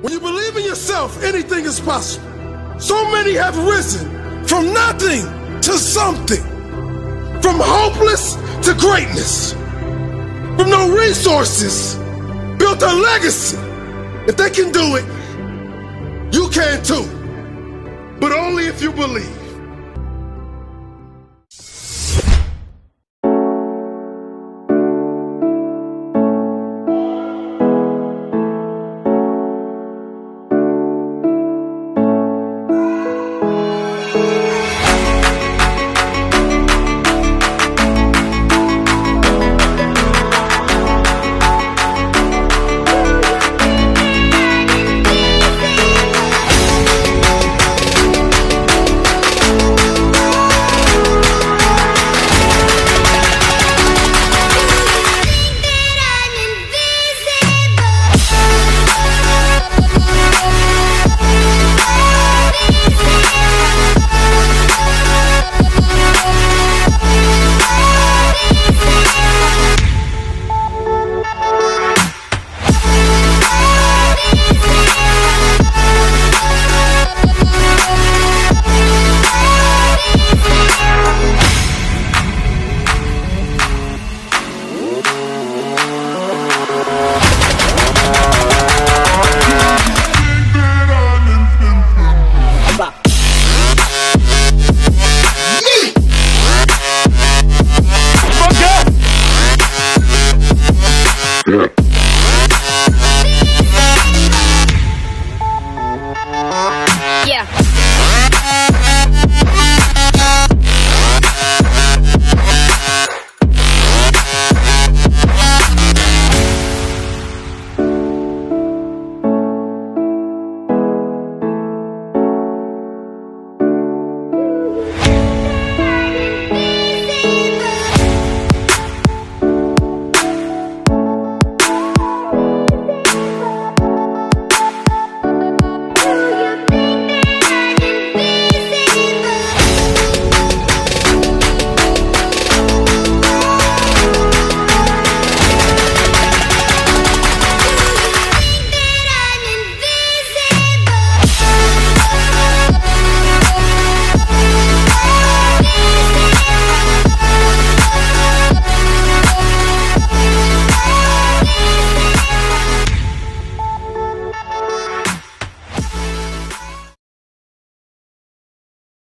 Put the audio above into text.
When you believe in yourself, anything is possible. So many have risen from nothing to something, from hopeless to greatness, from no resources, built a legacy. If they can do it, you can too. But only if you believe.